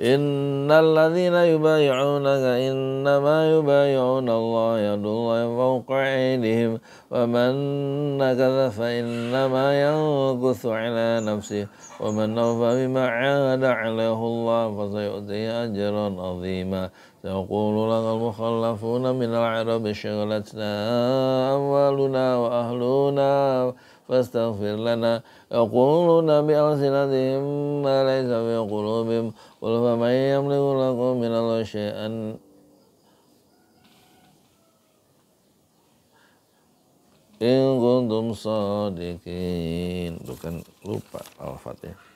إن الذين يبايعونك إنما يبايعون الله يد الله فوق أيديهم ومن نكث فإنما ينكث على نفسه ومن أوفى بما عاد عليه الله فسيؤتيه أجرا عظيما سيقول لك المخلفون من العرب شغلتنا أموالنا وأهلنا فاستغفر لنا. يقولون بألسنتهم ما ليس في قلوبهم قل فمن يملك لكم من الله شيئا. In kuntum sadiqin Itu kan lupa Al-Fatihah.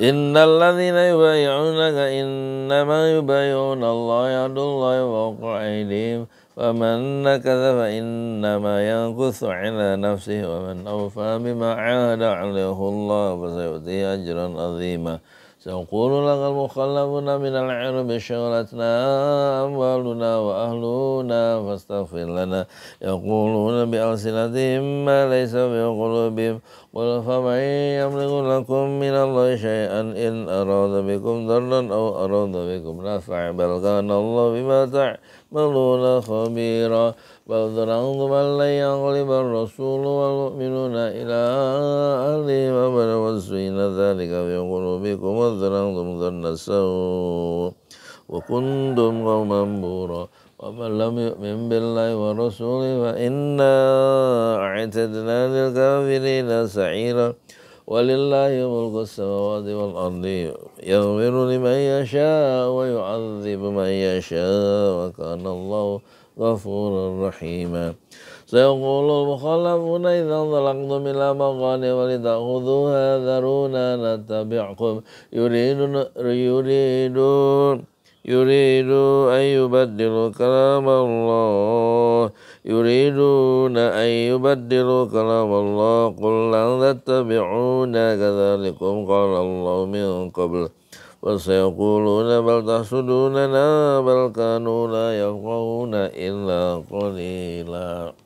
إن الذين يبايعونك إنما يبايعون الله يد الله فوق أيديهم فمن نكث فإنما ينكث على نفسه ومن أوفى بما عاهد عليه الله فسيؤتيه أجرا عظيما. سيقول لك المخلفون من العرب شغلتنا أموالنا وأهلنا فاستغفر لنا. يقولون بألسنتهم ما ليس في قلوبهم. قل فمن يملك لكم من الله شيئا إن أراد بكم ضرا أو أراد بكم نفعا بل كان الله بما تعملون خبيرا. بل ظننتم أن لن يغلب الرسول والمؤمنون إلى أهلهم أبدا وزين ذلك في قلوبكم. وظننتم ظن السوء وكنتم قوما بورا. ومن لم يؤمن بالله ورسوله فإنا أعتدنا للكافرين سعيرا. ولله ملك السماوات والأرض يغفر لمن يشاء ويعذب من يشاء وكان الله غفورا رحيما. سيقول المخلفون إذا انطلقتم إلى مغانم لتأخذوها ذرونا نتبعكم. يريدون يريدون يريد أن يبدلوا كلام الله. يريدون أن يبدلوا كلام الله. قل لن تتبعونا كذلكم قال الله من قبل. وسيقولون بل تحسدوننا بل كانوا لا يفقهون إلا قليلا.